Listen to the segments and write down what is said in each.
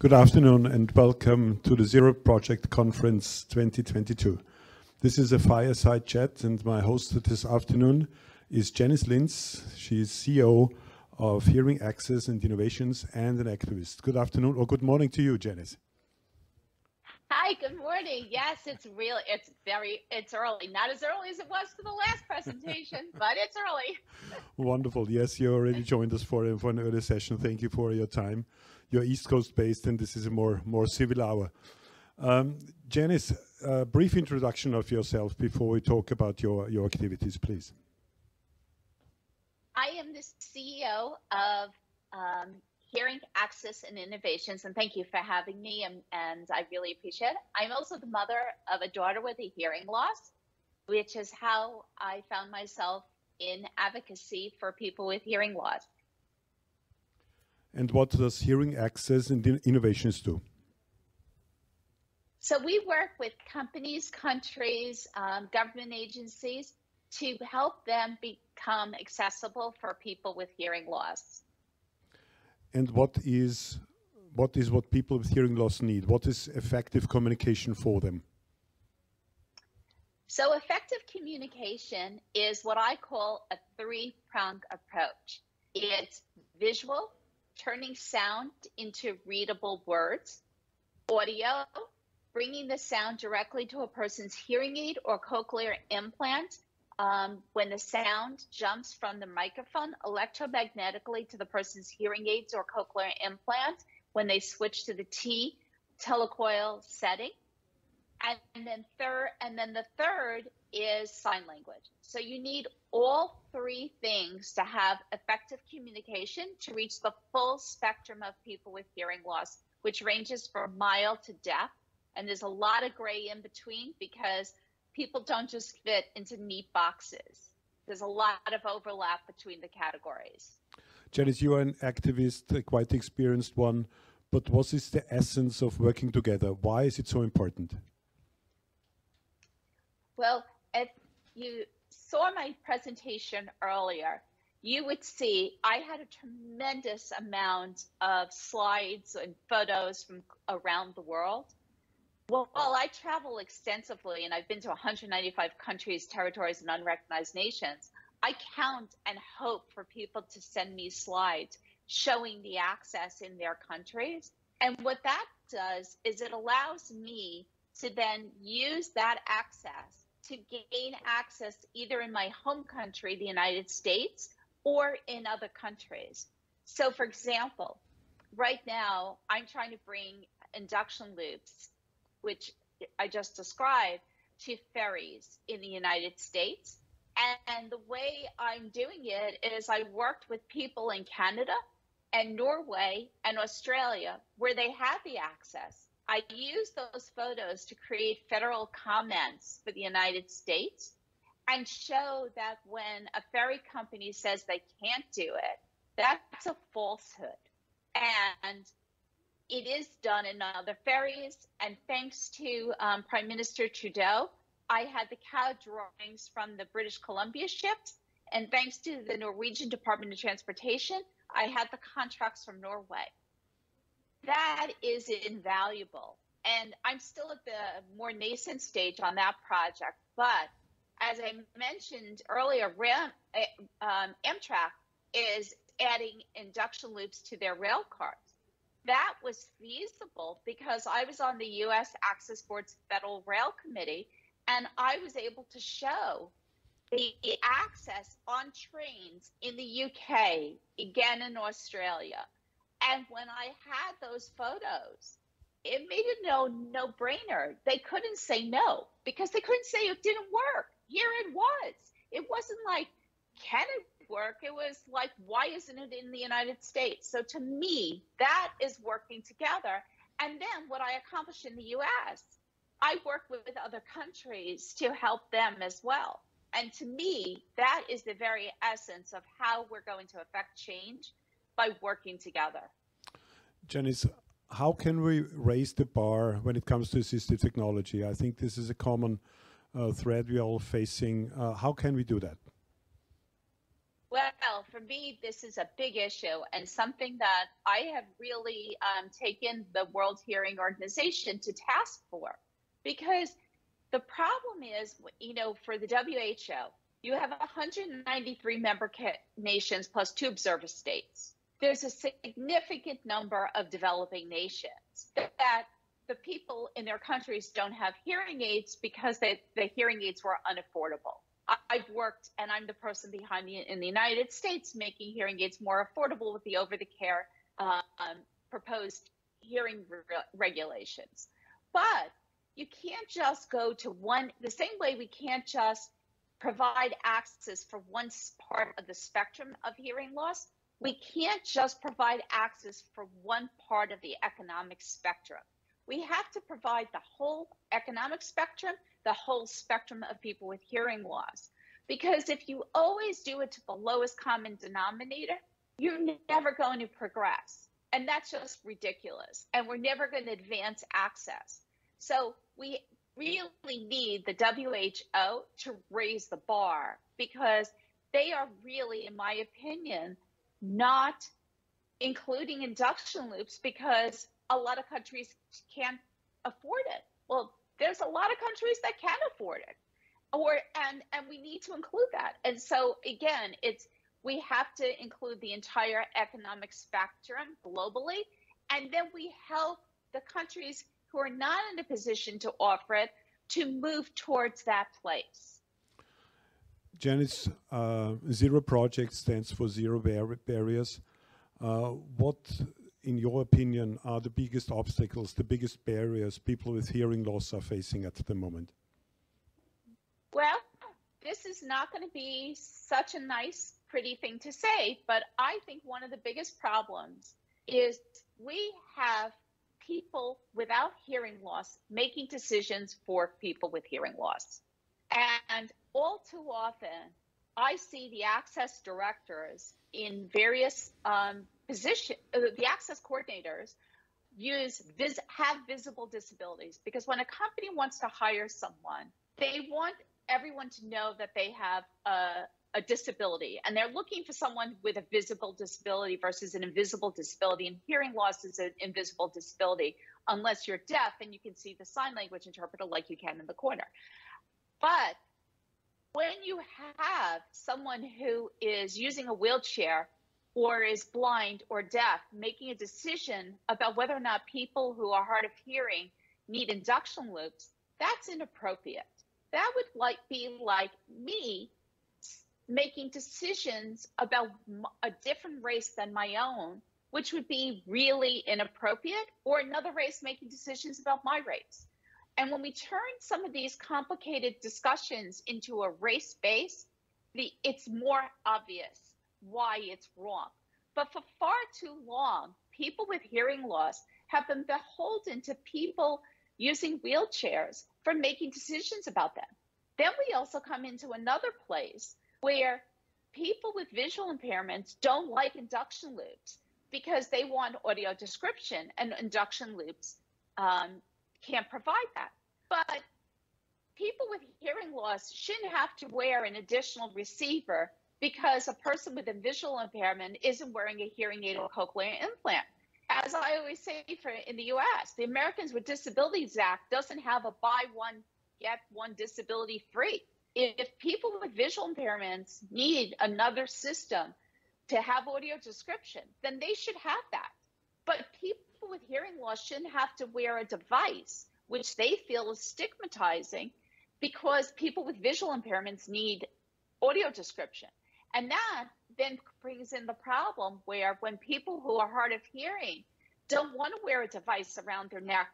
Good afternoon and welcome to the Zero Project Conference 2022. This is a fireside chat, and my host this afternoon is Janice Lintz. She's CEO of Hearing Access and Innovations and an activist. Good afternoon or good morning to you, Janice. Hi, good morning. Yes, it's real. It's very, it's early. Not as early as it was for the last presentation, but it's early. Wonderful. Yes, you already joined us for, for an early session. Thank you for your time. You're East Coast based, and this is a more, more civil hour. Um, Janice, a brief introduction of yourself before we talk about your, your activities, please. I am the CEO of um, Hearing Access and Innovations, and thank you for having me, and, and I really appreciate it. I'm also the mother of a daughter with a hearing loss, which is how I found myself in advocacy for people with hearing loss. And what does Hearing Access and Innovations do? So we work with companies, countries, um, government agencies to help them become accessible for people with hearing loss. And what is what is what people with hearing loss need? What is effective communication for them? So effective communication is what I call a three-pronged approach. It's visual, turning sound into readable words, audio, bringing the sound directly to a person's hearing aid or cochlear implant, um, when the sound jumps from the microphone electromagnetically to the person's hearing aids or cochlear implant when they switch to the T telecoil setting. And then third, and then the third is sign language. So you need all three things to have effective communication to reach the full spectrum of people with hearing loss, which ranges from mild to deaf. And there's a lot of gray in between because people don't just fit into neat boxes. There's a lot of overlap between the categories. Janice, you are an activist, a quite experienced one, but what is the essence of working together? Why is it so important? Well, if you saw my presentation earlier, you would see I had a tremendous amount of slides and photos from around the world. Well, well, I travel extensively and I've been to 195 countries, territories, and unrecognized nations. I count and hope for people to send me slides showing the access in their countries. And what that does is it allows me to then use that access to gain access either in my home country, the United States, or in other countries. So, for example, right now I'm trying to bring induction loops which I just described, to ferries in the United States. And the way I'm doing it is I worked with people in Canada and Norway and Australia where they have the access. I use those photos to create federal comments for the United States and show that when a ferry company says they can't do it, that's a falsehood. And it is done in other ferries. And thanks to um, Prime Minister Trudeau, I had the CAD drawings from the British Columbia ships. And thanks to the Norwegian Department of Transportation, I had the contracts from Norway. That is invaluable. And I'm still at the more nascent stage on that project. But as I mentioned earlier, Ram, eh, um, Amtrak is adding induction loops to their rail cars that was feasible because I was on the U.S. Access Board's Federal Rail Committee, and I was able to show the access on trains in the UK, again in Australia. And when I had those photos, it made it no no brainer. They couldn't say no because they couldn't say it didn't work. Here it was. It wasn't like, can it work. It was like, why isn't it in the United States? So to me, that is working together. And then what I accomplished in the US, I work with other countries to help them as well. And to me, that is the very essence of how we're going to affect change by working together. Janice, how can we raise the bar when it comes to assistive technology? I think this is a common uh, thread we're all facing. Uh, how can we do that? Well, for me, this is a big issue and something that I have really um, taken the World Hearing Organization to task for. Because the problem is, you know, for the WHO, you have 193 member nations plus two observer states. There's a significant number of developing nations that the people in their countries don't have hearing aids because they, the hearing aids were unaffordable. I've worked, and I'm the person behind the in the United States making hearing aids more affordable with the over-the-care um, proposed hearing re- regulations. But you can't just go to one the same way we can't just provide access for one part of the spectrum of hearing loss. We can't just provide access for one part of the economic spectrum. We have to provide the whole economic spectrum the whole spectrum of people with hearing loss. Because if you always do it to the lowest common denominator, you're never going to progress. And that's just ridiculous. And we're never going to advance access. So we really need the WHO to raise the bar because they are really, in my opinion, not including induction loops because a lot of countries can't afford it. Well, there's a lot of countries that can afford it. Or and and we need to include that. And so again it's we have to include the entire economic spectrum globally. And then we help the countries who are not in a position to offer it to move towards that place janice uh, zero project stands for zero bar barriers uh, what in your opinion, are the biggest obstacles, the biggest barriers people with hearing loss are facing at the moment? Well, this is not going to be such a nice, pretty thing to say, but I think one of the biggest problems is we have people without hearing loss making decisions for people with hearing loss. And all too often, I see the access directors in various um, position, uh, the access coordinators use vis- have visible disabilities because when a company wants to hire someone, they want everyone to know that they have a, a disability and they're looking for someone with a visible disability versus an invisible disability. And hearing loss is an invisible disability unless you're deaf and you can see the sign language interpreter like you can in the corner. But when you have someone who is using a wheelchair or is blind or deaf making a decision about whether or not people who are hard of hearing need induction loops, that's inappropriate. That would like be like me making decisions about a different race than my own, which would be really inappropriate, or another race making decisions about my race. And when we turn some of these complicated discussions into a race base, the it's more obvious why it's wrong. But for far too long, people with hearing loss have been beholden to people using wheelchairs for making decisions about them. Then we also come into another place where people with visual impairments don't like induction loops because they want audio description and induction loops um, can't provide that. But people with hearing loss shouldn't have to wear an additional receiver because a person with a visual impairment isn't wearing a hearing aid or cochlear implant. As I always say for in the US, the Americans with Disabilities Act doesn't have a buy one, get one disability free. If people with visual impairments need another system to have audio description, then they should have that. But people with hearing loss shouldn't have to wear a device which they feel is stigmatizing because people with visual impairments need audio description. And that then brings in the problem where when people who are hard of hearing don't want to wear a device around their neck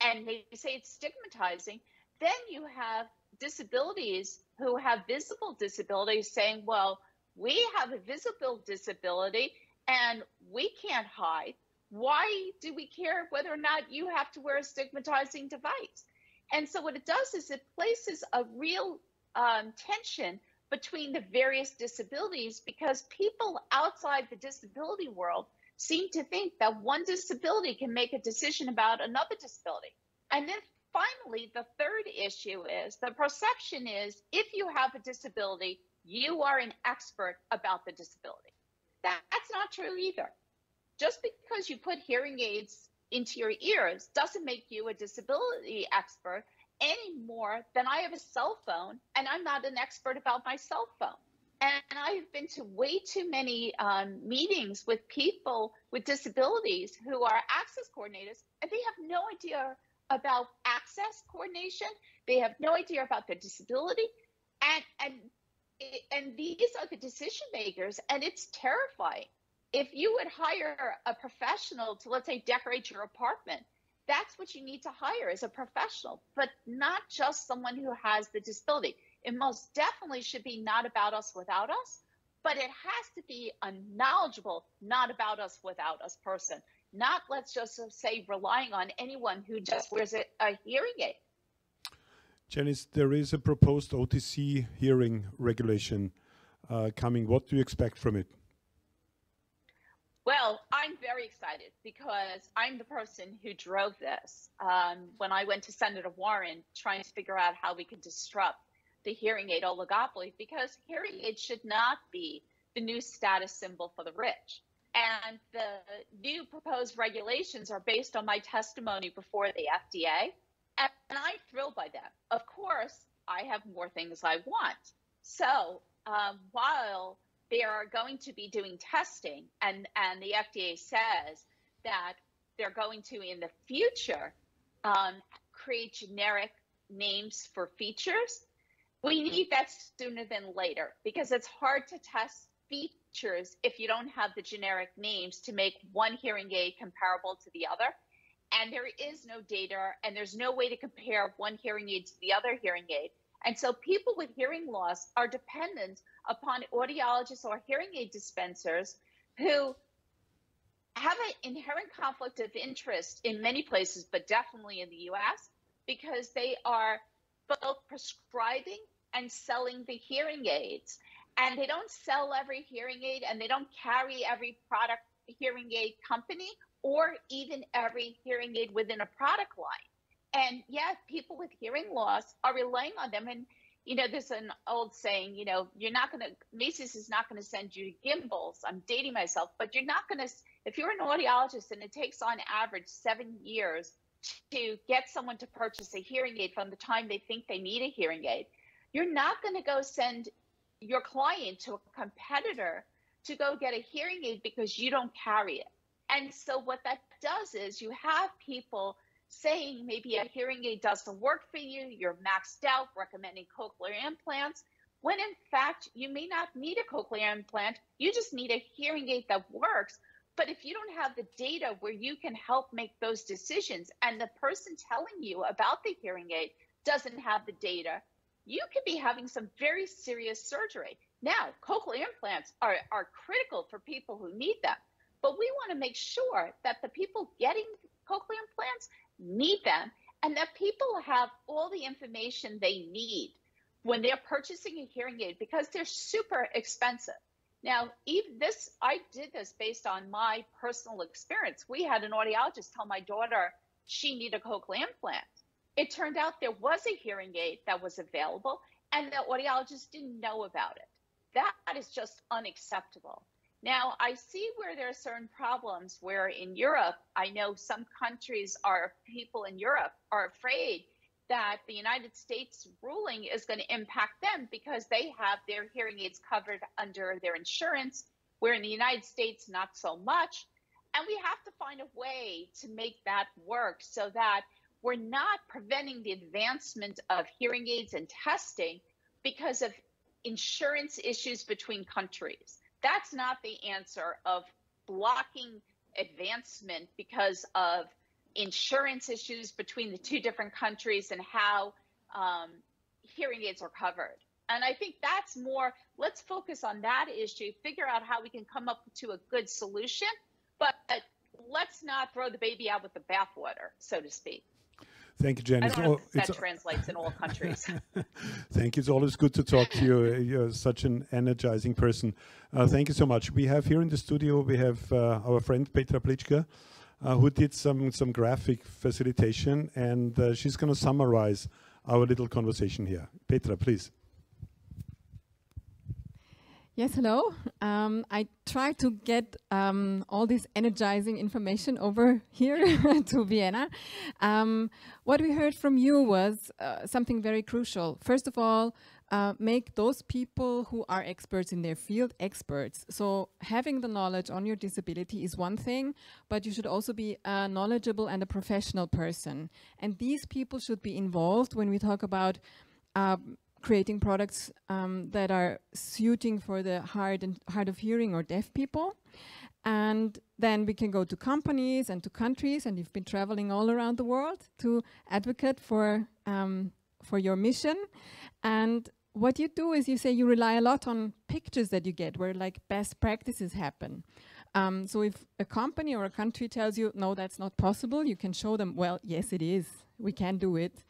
and they say it's stigmatizing, then you have disabilities who have visible disabilities saying, well, we have a visible disability and we can't hide why do we care whether or not you have to wear a stigmatizing device? And so what it does is it places a real um, tension between the various disabilities because people outside the disability world seem to think that one disability can make a decision about another disability. And then finally, the third issue is the perception is if you have a disability, you are an expert about the disability. That's not true either. Just because you put hearing aids into your ears doesn't make you a disability expert any more than I have a cell phone and I'm not an expert about my cell phone. And I've been to way too many um, meetings with people with disabilities who are access coordinators, and they have no idea about access coordination. They have no idea about their disability, and and and these are the decision makers, and it's terrifying. If you would hire a professional to, let's say, decorate your apartment, that's what you need to hire as a professional, but not just someone who has the disability. It most definitely should be not about us without us, but it has to be a knowledgeable, not about us without us person. Not, let's just say, relying on anyone who just wears a, a hearing aid. Janice, there is a proposed OTC hearing regulation uh, coming. What do you expect from it? Well, I'm very excited because I'm the person who drove this um, when I went to Senator Warren trying to figure out how we could disrupt the hearing aid oligopoly because hearing aid should not be the new status symbol for the rich. And the new proposed regulations are based on my testimony before the FDA. And I'm thrilled by that. Of course, I have more things I want. So um, while they are going to be doing testing, and, and the FDA says that they're going to, in the future, um, create generic names for features, we need that sooner than later because it's hard to test features if you don't have the generic names to make one hearing aid comparable to the other. And there is no data and there's no way to compare one hearing aid to the other hearing aid. And so people with hearing loss are dependent upon audiologists or hearing aid dispensers who have an inherent conflict of interest in many places, but definitely in the US, because they are both prescribing and selling the hearing aids. And they don't sell every hearing aid and they don't carry every product hearing aid company or even every hearing aid within a product line. And yet people with hearing loss are relying on them. And, you know, there's an old saying, you know, you're not going to, Macy's is not going to send you to Gimbels. I'm dating myself, but you're not going to, if you're an audiologist and it takes on average seven years to get someone to purchase a hearing aid from the time they think they need a hearing aid, you're not going to go send your client to a competitor to go get a hearing aid because you don't carry it. And so what that does is you have people saying maybe a hearing aid doesn't work for you, you're maxed out, recommending cochlear implants, when in fact you may not need a cochlear implant, you just need a hearing aid that works. But if you don't have the data where you can help make those decisions and the person telling you about the hearing aid doesn't have the data, you could be having some very serious surgery. Now, cochlear implants are, are critical for people who need them, but we want to make sure that the people getting cochlear implants need them and that people have all the information they need when they're purchasing a hearing aid because they're super expensive. Now, even this, I did this based on my personal experience. We had an audiologist tell my daughter she needed a cochlear implant. It turned out there was a hearing aid that was available and the audiologist didn't know about it. That is just unacceptable. Now, I see where there are certain problems where in Europe, I know some countries are, people in Europe are afraid that the United States ruling is going to impact them because they have their hearing aids covered under their insurance, where in the United States, not so much. And we have to find a way to make that work so that we're not preventing the advancement of hearing aids and testing because of insurance issues between countries. That's not the answer of blocking advancement because of insurance issues between the two different countries and how um, hearing aids are covered. And I think that's more, let's focus on that issue, figure out how we can come up to a good solution, but let's not throw the baby out with the bathwater, so to speak. Thank you, Jenny. I don't know if that translates in all countries. thank you. It's always good to talk to you. You're such an energizing person. Uh, thank you so much. We have here in the studio, we have uh, our friend Petra Plichka, uh, who did some, some graphic facilitation, and uh, she's going to summarize our little conversation here. Petra, please. Yes, hello. Um, I tried to get um, all this energizing information over here to Vienna. Um, what we heard from you was uh, something very crucial. First of all, uh, make those people who are experts in their field experts. So having the knowledge on your disability is one thing, but you should also be a knowledgeable and a professional person. And these people should be involved when we talk about um, creating products um, that are suiting for the hard and hard of hearing or deaf people. And then we can go to companies and to countries, and you've been traveling all around the world to advocate for um, for your mission. And what you do is you say you rely a lot on pictures that you get, where like best practices happen. Um, so if a company or a country tells you, no, that's not possible, you can show them, well, yes, it is. We can do it.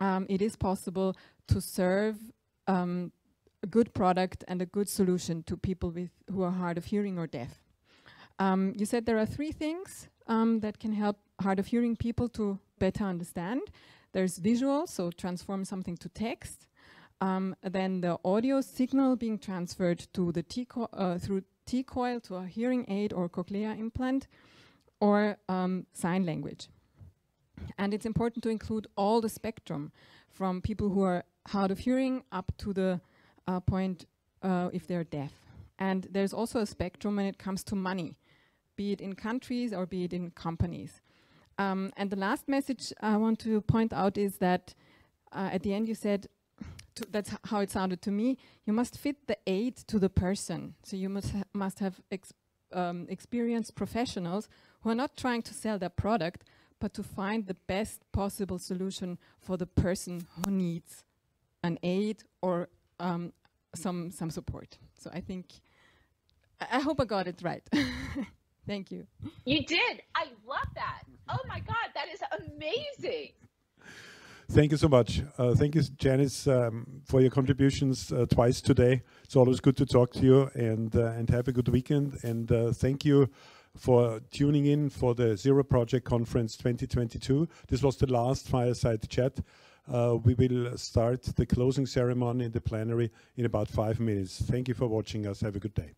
Um, it is possible to serve um, a good product and a good solution to people with who are hard of hearing or deaf. Um, you said there are three things um, that can help hard of hearing people to better understand. There's visual, so transform something to text. Um, then the audio signal being transferred to the T uh, through T-coil to a hearing aid or cochlear implant, or um, sign language. And it's important to include all the spectrum from people who are hard of hearing up to the uh, point uh, if they're deaf. And there's also a spectrum when it comes to money, be it in countries or be it in companies. Um, and the last message I want to point out is that uh, at the end you said, that's how it sounded to me, you must fit the aid to the person. So you must, ha must have ex um, experienced professionals who are not trying to sell their product, but to find the best possible solution for the person who needs an aid or um, some some support. So I think I, I hope I got it right. Thank you. You did. I love that. Oh my God, that is amazing. Thank you so much. Uh, thank you, Janice, um, for your contributions uh, twice today. It's always good to talk to you and uh, and have a good weekend. And uh, thank you for tuning in for the Zero Project Conference 2022. This was the last fireside chat. Uh, we will start the closing ceremony in the plenary in about five minutes. Thank you for watching us. Have a good day.